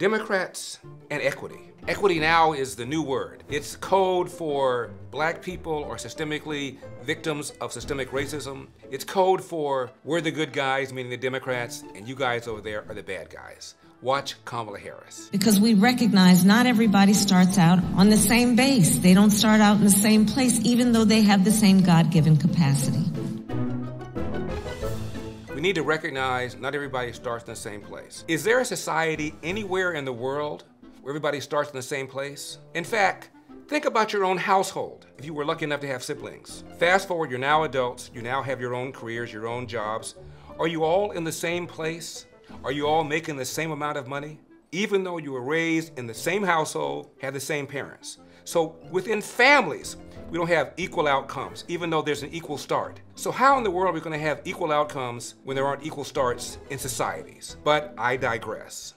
Democrats and equity. Equity now is the new word. It's code for black people are systemically victims of systemic racism. It's code for we're the good guys, meaning the Democrats, and you guys over there are the bad guys. Watch Kamala Harris. Because we recognize not everybody starts out on the same base. They don't start out in the same place, even though they have the same God given capacity. We need to recognize not everybody starts in the same place. Is there a society anywhere in the world where everybody starts in the same place? In fact, think about your own household if you were lucky enough to have siblings. Fast forward, you're now adults, you now have your own careers, your own jobs. Are you all in the same place? Are you all making the same amount of money? Even though you were raised in the same household, had the same parents. So within families, we don't have equal outcomes, even though there's an equal start. So how in the world are we going to have equal outcomes when there aren't equal starts in societies? But I digress.